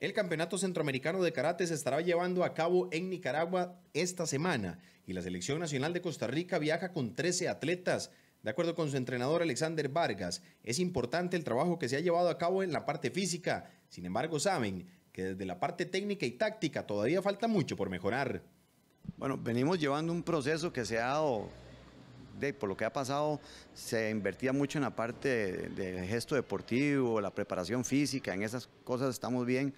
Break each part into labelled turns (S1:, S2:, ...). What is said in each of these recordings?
S1: El Campeonato Centroamericano de Karate se estará llevando a cabo en Nicaragua esta semana y la Selección Nacional de Costa Rica viaja con 13 atletas. De acuerdo con su entrenador Alexander Vargas, es importante el trabajo que se ha llevado a cabo en la parte física. Sin embargo, saben que desde la parte técnica y táctica todavía falta mucho por mejorar.
S2: Bueno, venimos llevando un proceso que se ha dado de, por lo que ha pasado, se invertía mucho en la parte del gesto deportivo, la preparación física, en esas cosas estamos bien.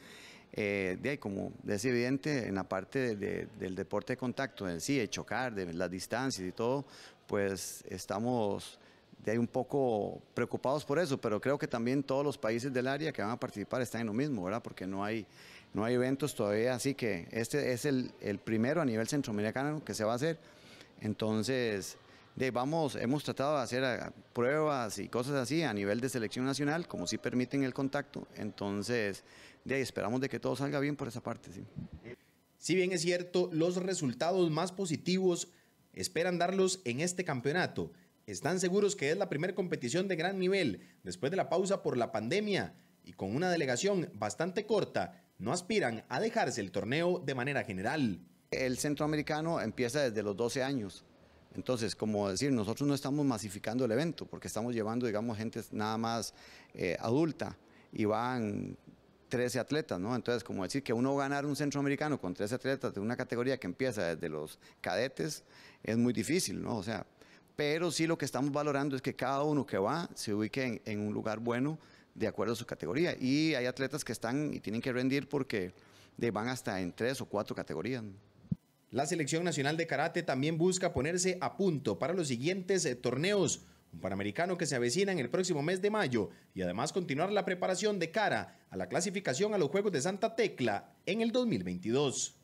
S2: Eh, de, como es evidente, en la parte del deporte de contacto, en sí, de chocar, de las distancias y todo, pues estamos de un poco preocupados por eso, pero creo que también todos los países del área que van a participar están en lo mismo, ¿verdad? Porque no hay, no hay eventos todavía, así que este es el, el primero a nivel centroamericano que se va a hacer. Entonces, de vamos, hemos tratado de hacer ah, pruebas y cosas así a nivel de selección nacional, como si permiten el contacto, entonces de ahí esperamos de que todo salga bien por esa parte. Sí.
S1: Si bien es cierto, los resultados más positivos esperan darlos en este campeonato. Están seguros que es la primera competición de gran nivel después de la pausa por la pandemia y con una delegación bastante corta, no aspiran a dejarse el torneo de manera general.
S2: El centroamericano empieza desde los 12 años, entonces, como decir, nosotros no estamos masificando el evento porque estamos llevando, digamos, gente nada más eh, adulta y van 13 atletas, ¿no? Entonces, como decir que uno ganar un centroamericano con 13 atletas de una categoría que empieza desde los cadetes es muy difícil, ¿no? O sea, pero sí lo que estamos valorando es que cada uno que va se ubique en, un lugar bueno de acuerdo a su categoría. Y hay atletas que están y tienen que rendir porque van hasta en tres o cuatro categorías.
S1: La Selección Nacional de Karate también busca ponerse a punto para los siguientes eh, torneos, un Panamericano que se avecina en el próximo mes de mayo y además continuar la preparación de cara a la clasificación a los Juegos de Santa Tecla en el 2022.